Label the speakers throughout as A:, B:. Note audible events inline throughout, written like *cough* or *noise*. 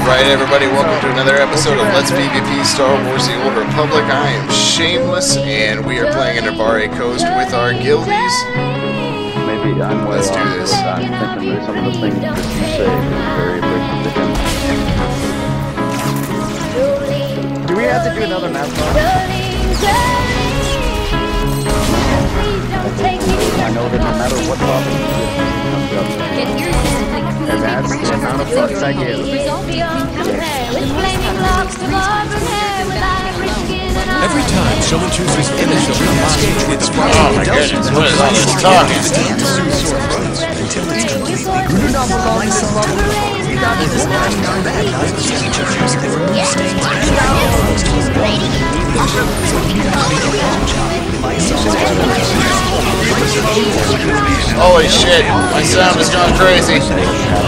A: Alright, everybody, welcome to another episode of Let's PvP Star Wars The Old Republic. I am Shameless, and we are playing in Novare Coast with our guildies.
B: Maybe I'm way
A: Let's do
B: off,
A: this.
B: but I'm thinking that some of the things that you say are very applicable to him.
C: Do we have to do another map that's the amount of fucks I give.
D: Every time someone chooses innocent landscape, it's
A: Oh my goodness, what is all this talking? Holy shit, my sound has gone crazy.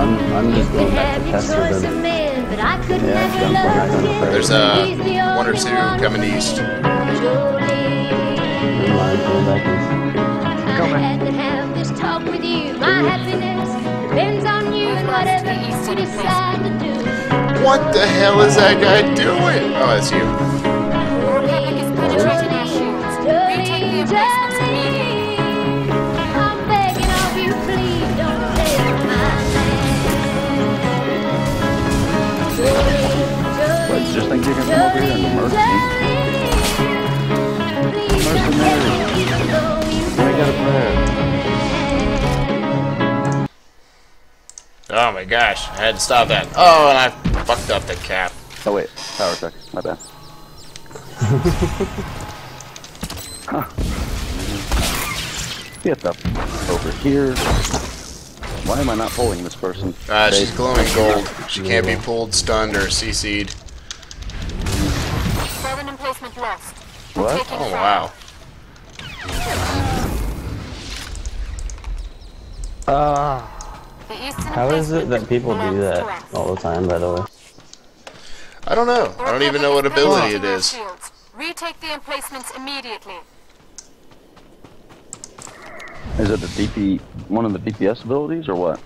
B: I'm, I'm just going back to test with them. Yeah, gunfire, gunfire.
A: There's uh, one or two coming east.
B: Never mind, going back east.
E: Have this talk with you. My happiness depends on you and whatever you decide to do.
A: What the hell is that guy doing? Oh, that's you. Oh my gosh, I had to stop that. Oh, and I fucked up the cap.
B: Oh wait, power check. My bad. huh. *laughs* Get the over here. Why am I not pulling this person?
A: Uh,
B: They-
A: she's glowing gold. She can't be pulled, stunned, or CC'd.
F: Seven emplacement lost.
B: What?
A: Oh wow.
C: Ah,
F: The eastern
G: How is it that people do that all the time, by the way?
A: I don't know. I don't even know what ability it is.
F: Retake the emplacements immediately.
B: Is it the DP, one of the DPS abilities or what?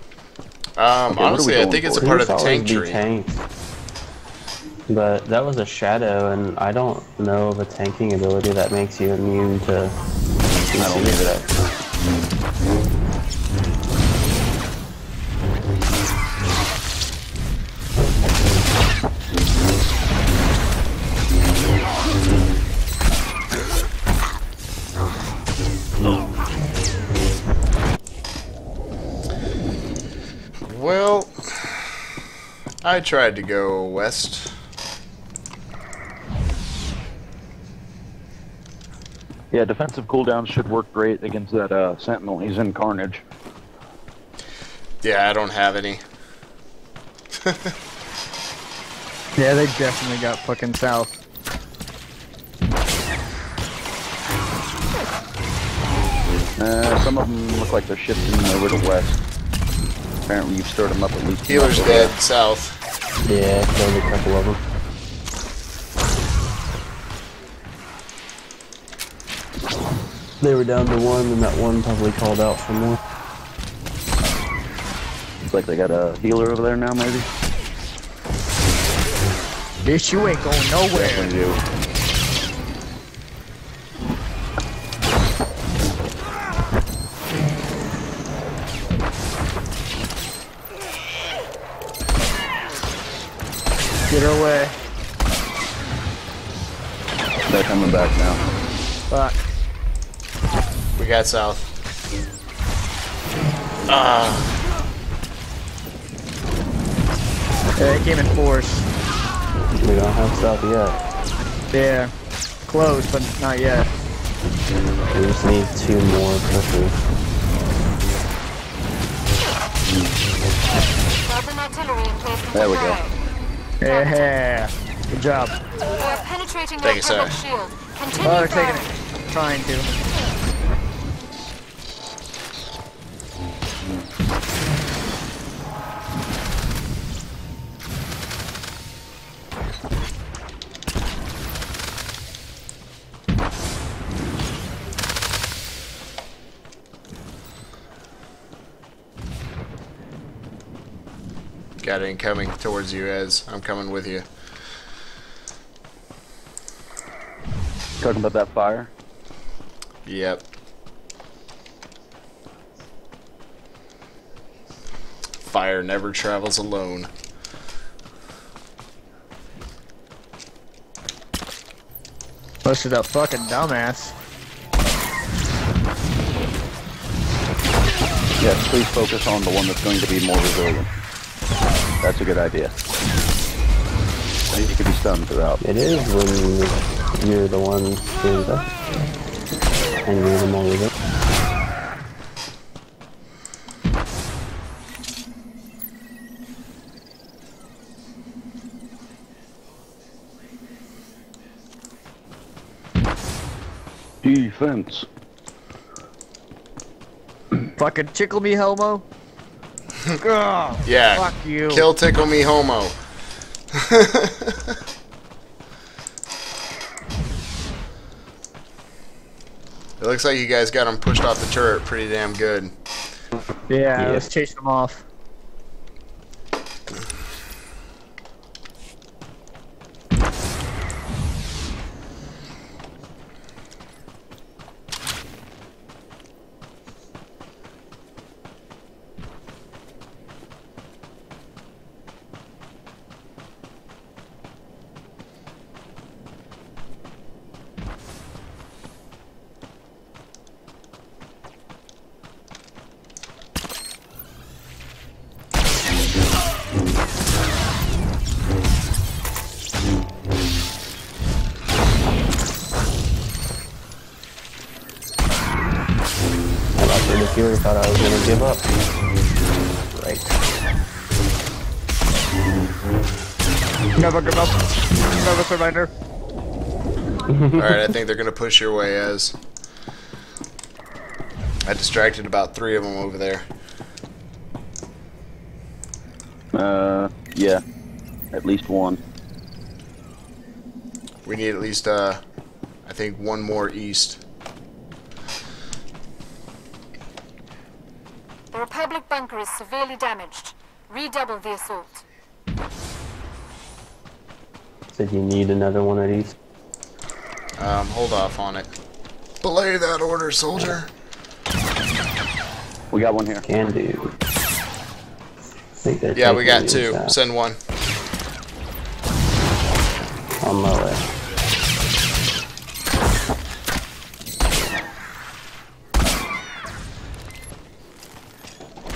A: Um,
B: Okay, what
A: honestly, I
B: going
A: think it's a part of the
G: used to
A: tank tree.
G: tanked. But that was a shadow, and I don't know of a tanking ability that makes you immune to.
B: I don't need it.
A: Well, I tried to go west.
B: Yeah, defensive cooldown should work great against that uh, Sentinel. He's in Carnage.
A: Yeah, I don't have any. *laughs*
C: yeah, they definitely got fucking south.
B: Uh, some of them look like they're shifting over to west. Apparently you've stirred them up at least.
A: Healer's
B: enough.
A: dead, south.
G: Yeah, I killed a couple of them. They were down to one, and that one probably called out for more.
B: Looks like they got a healer over there now, maybe?
C: Bitch, you ain't going nowhere.
B: Definitely do. They're coming back now.
C: Fuck.
A: We got south. Ah. Uh.
C: Yeah, they came in force.
G: We don't have south yet.
C: Yeah. Close, but not yet.
G: We just need two more
F: pushers.
B: There we go.
C: Yeah. Good job.
F: We are penetrating
A: Thank
F: their
A: you, sir.
F: shield. Continue
C: Oh, they're taking it. Trying to.
A: Got it incoming towards you as I'm coming with you.
B: Talking about that fire?
A: Yep. Fire never travels alone.
C: Busted up fucking dumbass.
B: Yes, please focus on the one that's going to be more resilient. That's a good idea. I think you could be stunned throughout.
G: It is when you're the one doing that. And you're the more with it.
B: Defense.
C: Fucking tickle me, homo. Ugh, *laughs*
A: Yeah.
C: Fuck you.
A: Kill tickle me homo. *laughs* it looks like you guys got him pushed off the turret pretty damn good.
C: Yeah,
G: Yeah.
C: let's chase them off.
G: Thought I was gonna give up. Right.
C: Never give up. Never surrender. *laughs*
A: Alright, I think they're gonna push your way as. I distracted about three of them over there.
B: Uh, yeah. At least one.
A: We need at least, uh, I think one more east.
F: The Republic bunker is severely damaged. Redouble the assault.
G: Said you need another one at East.
A: Um, hold off on it. Belay that order, soldier.
B: We got one here.
G: Can do. I think they're
A: Yeah, we got two.
G: south.
A: Send one.
G: On my way.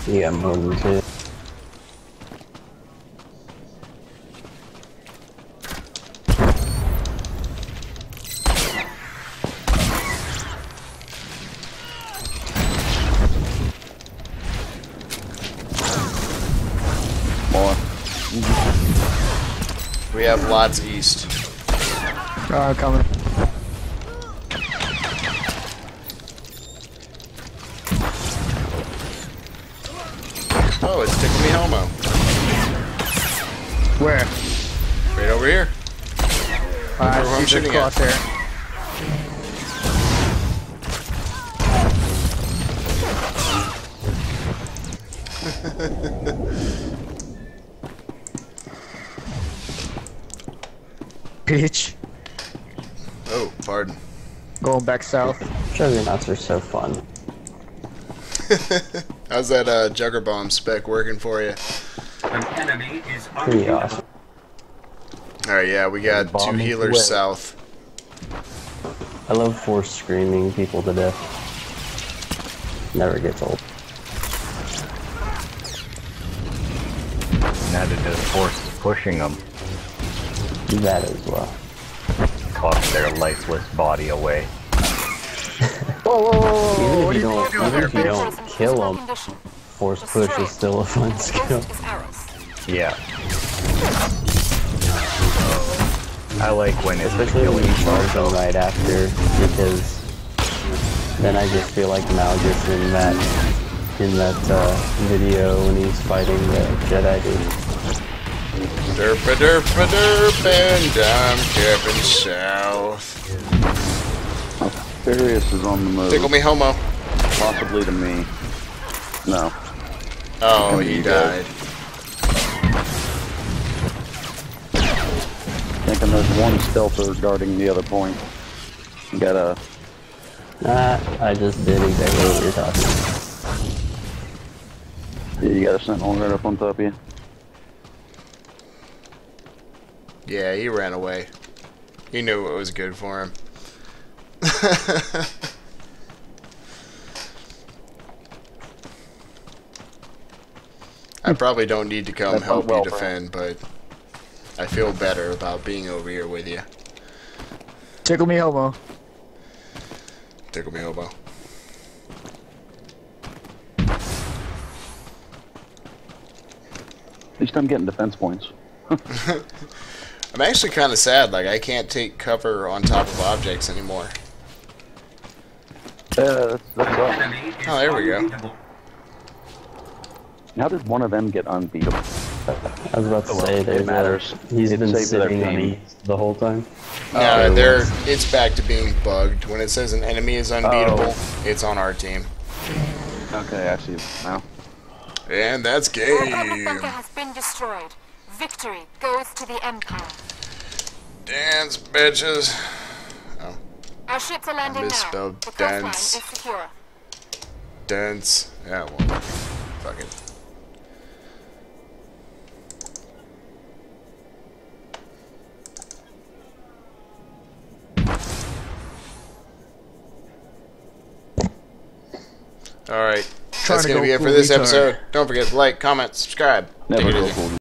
G: You got more than two.
B: More.
A: We have lots east.
C: Oh, coming. Where?
A: Right over here.
C: Uh, I
A: Where I'm
C: see the
A: shooting at.
C: crosshair. *laughs* Bitch.
A: Oh, pardon.
C: Going back south.
G: Juggernauts are so fun. *laughs*
A: How's that uh, Jugger Bomb spec working for you?
H: An enemy is
G: Pretty awesome.
A: Alright, yeah, we got two healers
B: away.
A: south.
G: I love force screaming people to death. Never gets old.
I: Neither does force pushing them, Do
G: That as well.
I: toss their lifeless body away.
C: Whoa, whoa, whoa, whoa,
G: Even
C: what
G: if
C: are
G: you
C: you
G: don't,
C: doing
G: even
C: there,
G: if you
C: bitch?
G: don't kill them, force push is still a fun skill.
F: Ghost is arrows.
I: Yeah. I like when it's
G: Especially when you charge them right after, because then I just feel like Malgus in that in that uh, video when he's fighting the Jedi dude.
A: Derpa derpa derp and I'm Kevin South.
B: Furious is on the move.
A: Tickle me homo.
B: Possibly to me. No.
A: Oh, he died.
B: Thinking there's one stealther guarding the other point. You gotta.
G: Ah, I just did exactly what you're talking about.
B: Yeah, you got a sentinel right up on top of you.
A: Yeah, he ran away. He knew what was good for him. *laughs* I probably don't need to come
B: That
A: help
B: well,
A: you defend, but I feel better about being over here with you.
C: Tickle me homo.
A: Tickle me hobo.
B: At least I'm getting defense points. *laughs*
A: I'm actually kind of sad, like I can't take cover on top of objects anymore.
B: Yeah, that's, that's up.
A: Oh, there we go.
H: Unbeatable.
B: How did one of them get unbeatable?
G: I was about to
B: Oh,
G: say
B: it
G: there's
B: matters.
G: A, he's
B: It
G: been
B: saved their
G: sitting on
B: team.
G: E the whole time.
A: No, oh,
B: it
A: they're it's back to being bugged. When it says an enemy is unbeatable,
B: Oh.
A: it's on our team.
B: Okay, I see now.
A: And that's
F: The Republic
A: game.
F: bunker has been destroyed. Victory goes to the Empire.
A: Dance, bitches. Oh.
F: Our ships are landing now.
A: misspelled
F: The
A: dance.
F: is secure.
A: Dance. Yeah, well, fuck it. Alright,
C: Trying
A: that's
C: to
A: gonna be it for this
C: retard.
A: episode. Don't forget to like, comment, subscribe.
B: Never go
A: easy.
B: full